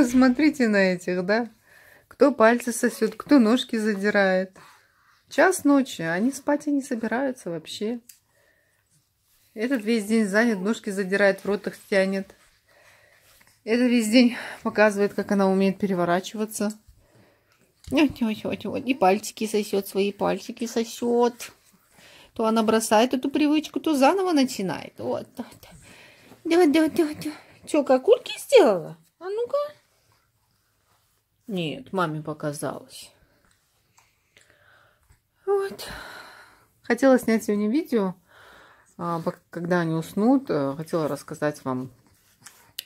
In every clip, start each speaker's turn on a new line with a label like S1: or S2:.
S1: Смотрите на этих, да? Кто пальцы сосет, кто ножки задирает. Час ночи, а они спать и не собираются вообще. Этот весь день занят, ножки задирает, в рот их тянет. Это весь день показывает, как она умеет переворачиваться. И пальчики сосет, свои пальчики сосет. То она бросает эту привычку, то заново начинает. Вот. Да, да, да, да. да. Что, кульки сделала? А ну-ка. Нет, маме показалось. Вот. Хотела снять сегодня видео, а, когда они уснут. Э, хотела рассказать вам.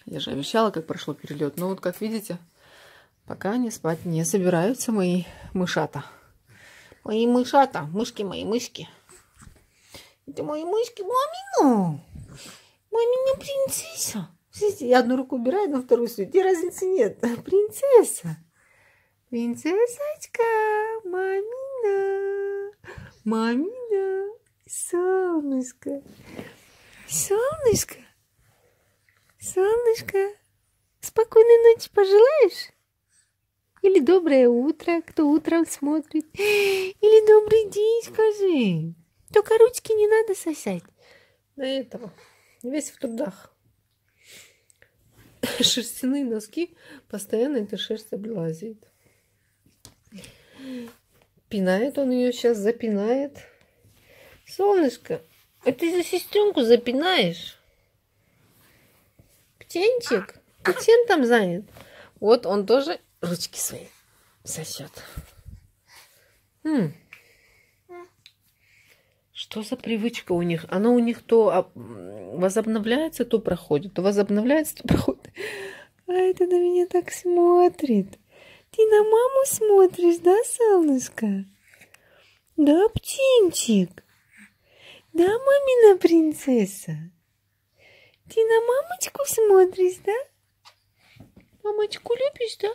S1: Я же обещала, как прошел перелет. Но вот, как видите, пока они спать не собираются мои мышата. Мои мышата, мышки мои, мышки. Это мои мышки, мамина. Мамина принцесса. Смотрите, я одну руку убираю, на вторую свою. Где разницы нет. Принцесса. Принцессочка, мамина. Мамина. Солнышко. Солнышко. Солнышко. Спокойной ночи пожелаешь? Или доброе утро, кто утром смотрит. Или добрый день скажи. Только ручки не надо сосать. На этого. Весь в трудах. Шерстяные носки постоянно эта шерсть облазит. Пинает он ее сейчас, запинает. Солнышко, а ты за сестренку запинаешь? Птенчик, птен там занят. Вот он тоже ручки свои сосет. М что за привычка у них? Она у них то возобновляется, то проходит, то возобновляется, то проходит. А это на меня так смотрит. Ты на маму смотришь, да, солнышко? Да, птенчик? Да, мамина принцесса? Ты на мамочку смотришь, да? Мамочку любишь, да?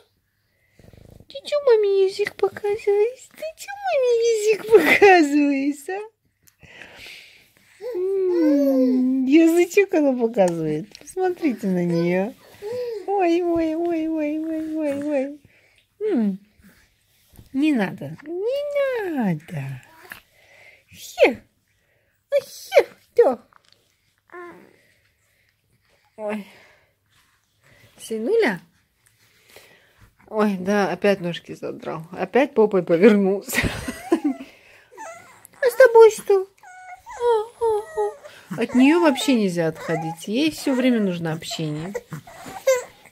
S1: Ты что маме язык показываешь? Ты что маме язык показываешь, а? Язычок она показывает. Посмотрите на нее. Ой, ой, ой, ой, ой, ой, ой. Не надо. Не надо. Хе. Хе. Кто? Ой. Сынуля? Ой, да, опять ножки задрал. Опять попой повернулся. А с тобой что? От нее вообще нельзя отходить. Ей все время нужно общение.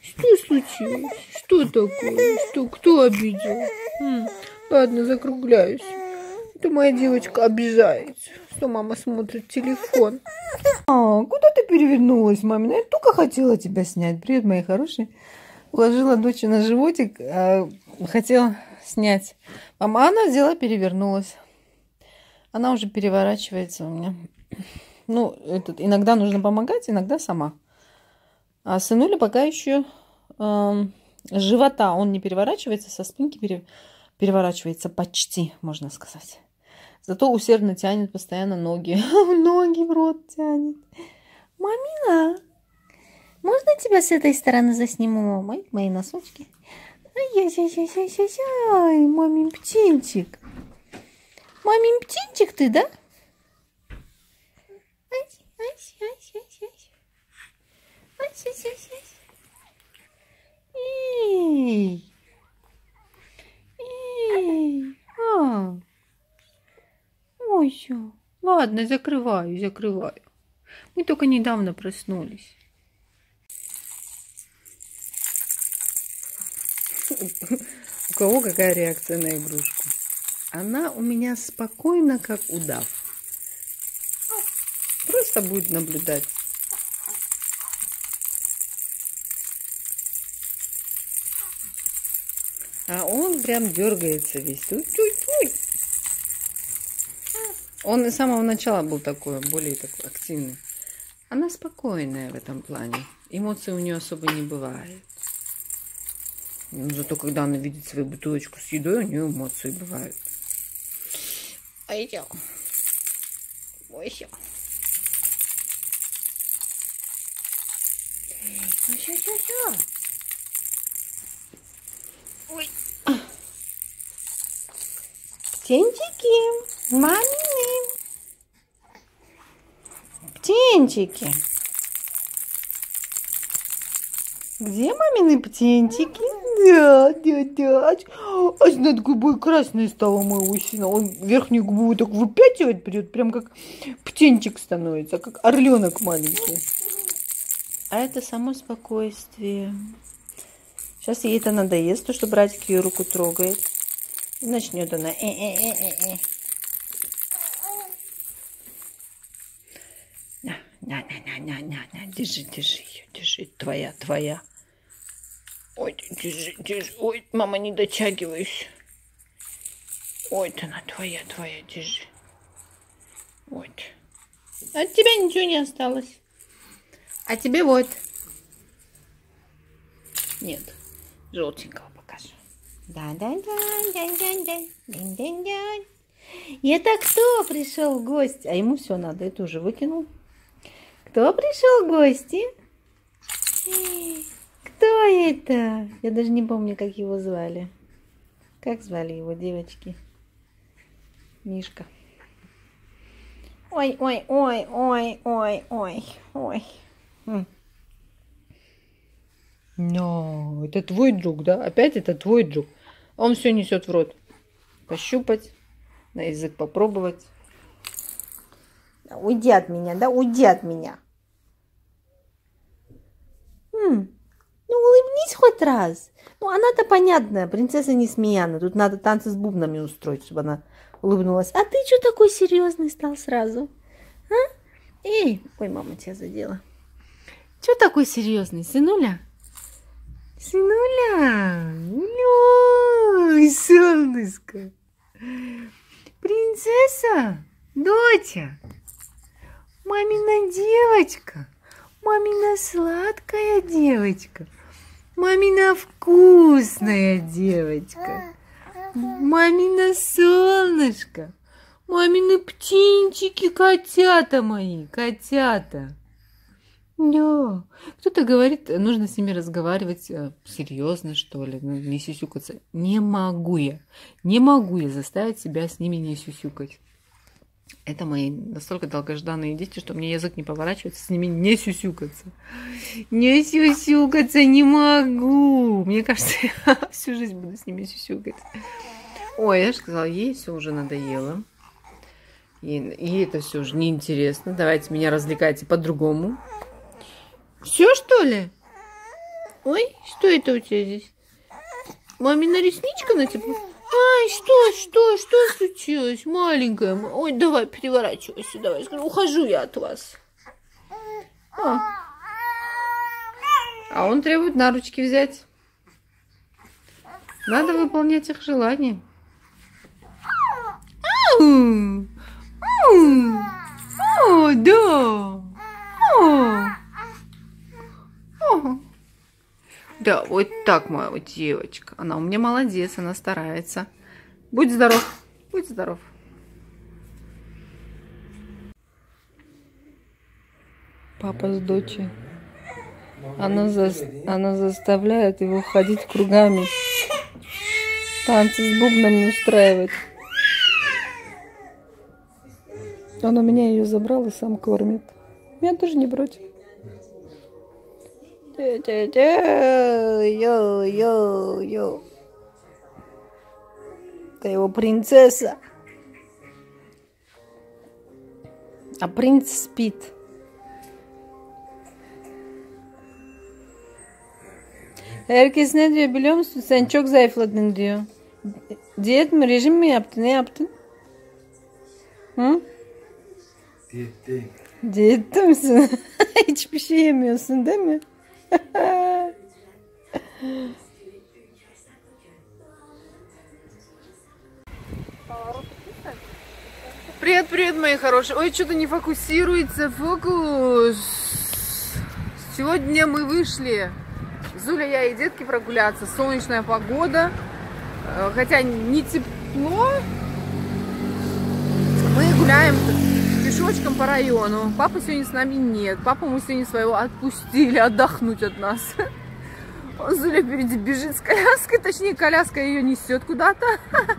S1: Что случилось? Что такое? Что? Кто обидел? М, ладно, закругляюсь. Это моя девочка обижается, что мама смотрит телефон. А, куда ты перевернулась, мамина? Я только хотела тебя снять. Привет, мои хорошие. Уложила дочь на животик, а, хотела снять. Мама, она взяла, перевернулась. Она уже переворачивается у меня. Ну, этот, иногда нужно помогать, иногда сама. А сынуля пока еще живота, он не переворачивается, со спинки пере, переворачивается почти, можно сказать. Зато усердно тянет постоянно ноги. ноги в рот тянет. Мамина, можно тебя с этой стороны засниму? Мои, мои носочки. Ай-яй-яй-яй-яй-яй, мамин птенчик. Мамин птенчик ты, да? Эй! Эй! А! Ой, все. Ладно, закрываю, закрываю. Мы только недавно проснулись. У кого какая реакция на игрушку? Она у меня спокойна, как удав просто будет наблюдать. А он прям дергается весь. Он и с самого начала был такой, более такой активный. Она спокойная в этом плане. Эмоций у нее особо не бывает. Но зато когда она видит свою бутылочку с едой, у нее эмоции бывают. А идем. Ой, все. Все, все, все. Птенчики, мамины. Птенчики. Где мамины птенчики? Да, да, да. Аж над губой красной стала моего сына. Он верхнюю губу так выпячивать придет, прям как птенчик становится, как орленок маленький. А это само спокойствие. Сейчас ей это надоест, то, что братик ее руку трогает. Начнет она. Э -э -э -э -э. На, на, на, на, на, на, держи, держи ее, держи, твоя, твоя. Ой, держи, держи. Ой, мама, не дотягиваюсь. Ой, ты она твоя, твоя, держи. Вот. От тебя ничего не осталось. А тебе вот. Нет, желтенького Это кто пришел в гости? А ему все надо, это уже выкинул. Кто пришел в гости? Кто это? Я даже не помню, как его звали. Как звали его девочки? Мишка. Ой, ой, ой, ой, ой, ой, ой. Но это твой друг, да? Опять это твой друг. Он все несет в рот. Пощупать, на язык попробовать. Уйди от меня, да? Уйди от меня. М-м, ну, улыбнись хоть раз. Ну, она-то понятная, принцесса не смеяна. Тут надо танцы с бубнами устроить, чтобы она улыбнулась. А ты что такой серьезный стал сразу? А? Эй, ой, мама тебя задела. Что такой серьезный, сынуля? Сынуля, ой, солнышко. Принцесса, доча, мамина девочка, мамина сладкая девочка, мамина вкусная девочка, мамина солнышко, мамины птенчики, котята мои, котята. Да. Кто-то говорит, нужно с ними разговаривать э, серьезно, что ли, ну, не сюсюкаться. Не могу я. Не могу я заставить себя с ними не сюсюкать. Это мои настолько долгожданные дети, что мне язык не поворачивается с ними не сюсюкаться. Не сюсюкаться не могу. Мне кажется, я всю жизнь буду с ними сюсюкать. Ой, я же сказала, ей все уже надоело. И, и это все уже неинтересно. Давайте меня развлекайте по-другому. Все, что ли? Ой, что это у тебя здесь? Мамина ресничка на тебя? Ай, что, что, что случилось, маленькая? Ой, давай, переворачивайся, давай. Ухожу я от вас. А. а он требует на ручки взять. Надо выполнять их желания. Ау! Ау! О, да! О! Да, вот так моя девочка. Она у меня молодец, она старается. Будь здоров, будь здоров. Папа с дочей. Она, за... она заставляет его ходить кругами. Танцы с бубнами устраивать. Он у меня ее забрал и сам кормит. Я тоже не против. Йо-йо-йо. Это его принцесса. А принц спит. Herkes ne diyor biliyor musun? Sen çok zayıfladın diyor. Diyet mi, rejim mi yaptın? Ne yaptın? Hı?
S2: Diyetteyim.
S1: Diyette misin? Hiçbir şey yemiyorsun değil mi? Привет, привет, мои хорошие. Ой, что-то не фокусируется. Фокус. Сегодня мы вышли. Зуля, я и детки прогуляться. Солнечная погода. Э, хотя не тепло. Мы гуляем пешочком по району. Папы сегодня с нами нет. Папу мы сегодня своего отпустили отдохнуть от нас. Он Зуля впереди бежит с коляской, точнее коляска ее несет куда-то.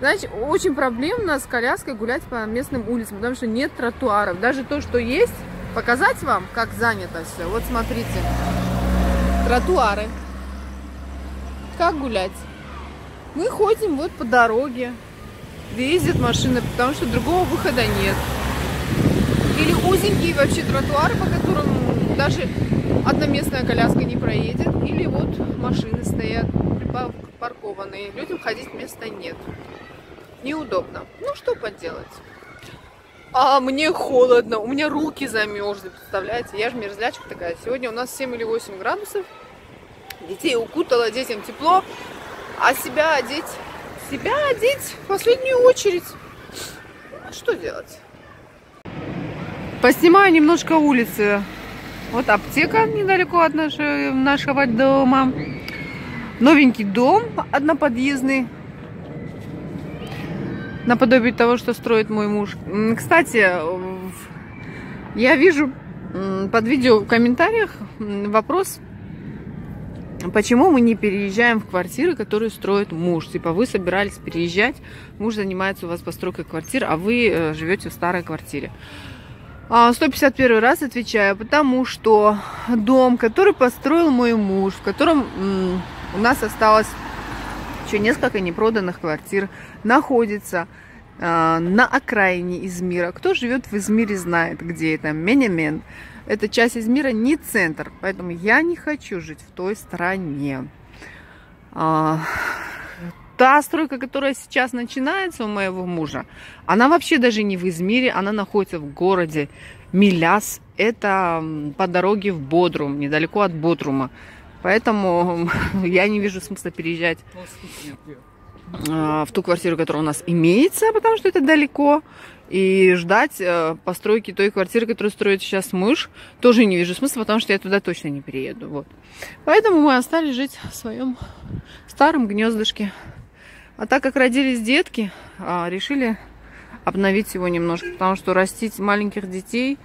S1: Значит, очень проблемно с коляской гулять по местным улицам, потому что нет тротуаров. Даже то, что есть, показать вам, как занято все. Вот смотрите, тротуары. Как гулять? Мы ходим вот по дороге, ездят машины, потому что другого выхода нет. Или узенькие вообще тротуары, по которым даже одноместная коляска не проедет. Или вот машины стоят припаркованные. Людям ходить места нет. Неудобно. Ну, что поделать. А мне холодно, у меня руки замерзли, представляете? Я же мерзлячка такая. Сегодня у нас 7 или 8 градусов. Детей укутала, детям тепло. А себя одеть, себя одеть в последнюю очередь. А что делать? Поснимаю немножко улицы. Вот аптека недалеко от нашего, нашего дома. Новенький дом одноподъездный. Наподобие того, что строит мой муж. Кстати, я вижу под видео в комментариях вопрос, почему мы не переезжаем в квартиры, которые строит муж. Типа вы собирались переезжать, муж занимается у вас постройкой квартир, а вы э, живете в старой квартире. 151 а, раз отвечаю, потому что дом, который построил мой муж, в котором у нас осталось еще несколько непроданных квартир, находится на окраине Измира. Кто живет в Измире, знает, где это. Менемен. Эта часть Измира не центр, поэтому я не хочу жить в той стране. А, Та стройка, которая сейчас начинается у моего мужа, она вообще даже не в Измире, она находится в городе Миляс. Это по дороге в Бодрум, недалеко от Бодрума. Поэтому я не вижу смысла переезжать а, в ту квартиру, которая у нас имеется, потому что это далеко. И ждать э, постройки той квартиры, которую строит сейчас муж, тоже не вижу смысла, потому что я туда точно не перееду. Вот. Поэтому мы остались жить в своем старом гнездышке. А так как родились детки, а, решили обновить его немножко, потому что растить маленьких детей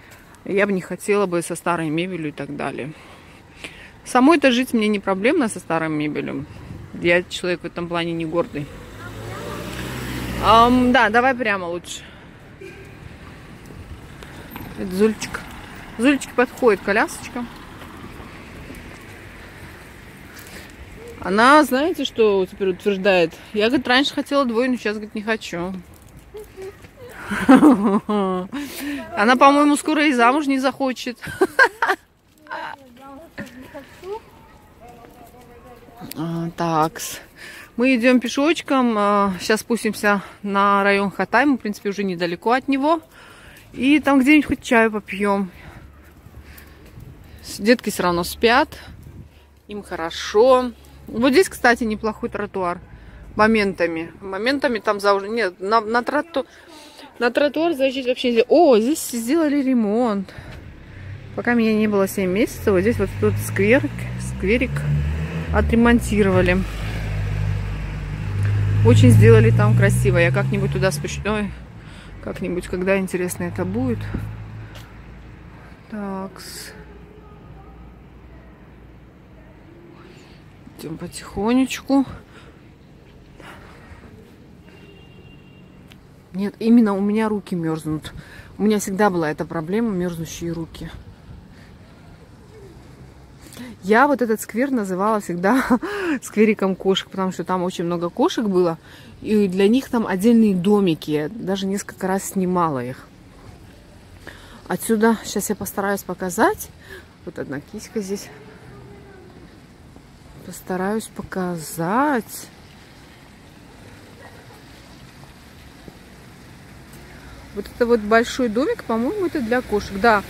S1: я бы не хотела бы со старой мебелью и так далее. Самой-то жить мне не проблемно со старой мебелью. Я человек в этом плане не гордый. Um, да, давай прямо лучше. Это Зульчик. Зульчик подходит, колясочка. Она, знаете, что теперь утверждает? Я, говорит, раньше хотела двойную, сейчас, говорит, не хочу. Она, по-моему, скоро и замуж не захочет. А, так, мы идем пешочком. Сейчас а, спустимся на район Хатай. Мы, в принципе, уже недалеко от него. И там где-нибудь хоть чаю попьем. Детки все равно спят. Им хорошо. Вот здесь, кстати, неплохой тротуар. Моментами. Моментами там за уже... Нет, на, на, троту... на тротуар заезжать вообще нельзя. О, здесь сделали ремонт. Пока меня не было 7 месяцев, вот здесь вот тут скверик, скверик отремонтировали. Очень сделали там красиво. Я как-нибудь туда спущу. Ой, как-нибудь, когда интересно это будет. Так. -с. Идем потихонечку. Нет, именно у меня руки мерзнут. У меня всегда была эта проблема, мерзнущие руки. Я вот этот сквер называла всегда сквериком кошек, потому что там очень много кошек было. И для них там отдельные домики. Я даже несколько раз снимала их. Отсюда сейчас я постараюсь показать. Вот одна киська здесь Постараюсь показать. Вот это вот большой домик, по-моему, это для кошек. Да,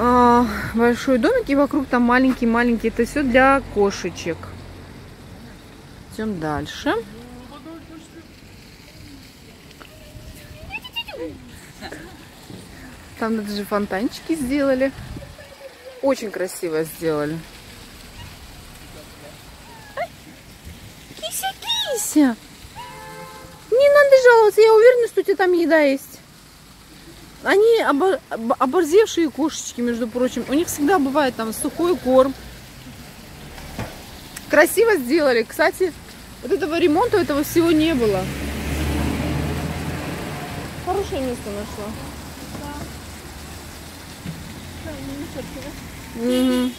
S1: а, большой домик, и вокруг там маленький-маленький. Это все для кошечек. Идем дальше. Там даже фонтанчики сделали. Очень красиво сделали. Кися, не надо жаловаться, я уверена, что у тебя там еда есть. Они обо оборзевшие кошечки, между прочим. У них всегда бывает там сухой корм. Красиво сделали. Кстати, Вот этого ремонта, этого всего не было. Хорошее место нашла. Мгм.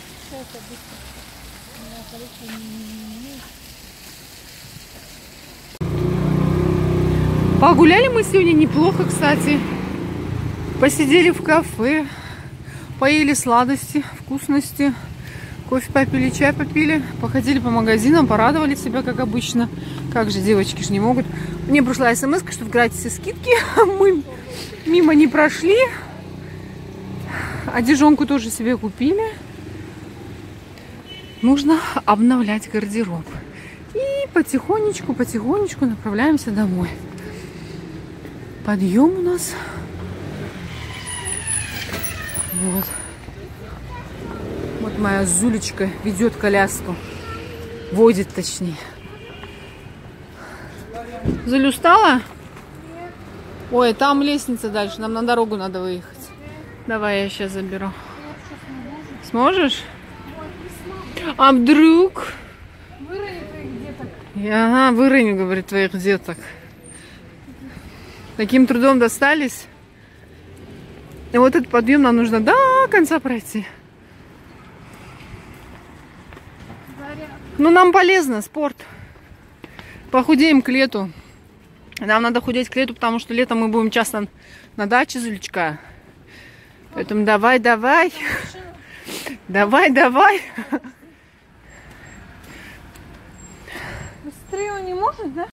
S1: Погуляли мы сегодня неплохо, кстати. Посидели в кафе, поели сладости, вкусности, кофе попили, чай попили, походили по магазинам, порадовали себя, как обычно. Как же, девочки же не могут. Мне пришла смс, что в гратисе скидки. Мы мимо не прошли. Одежонку тоже себе купили. Нужно обновлять гардероб. И потихонечку, потихонечку направляемся домой. Подъем у нас. Вот. Вот моя Зулечка ведет коляску. Водит, точнее. Зуль устала? Ой, там лестница дальше. Нам на дорогу надо выехать. Давай я сейчас заберу. Сможешь? А вдруг? Ага, выроню, говорит, твоих деток. Таким трудом достались. И вот этот подъем нам нужно до конца пройти. Ну, нам полезно, спорт. Похудеем к лету. Нам надо худеть к лету, потому что летом мы будем часто на даче, Зулечка. Поэтому давай, давай. Давай, давай.
S3: Быстрее он не может, да?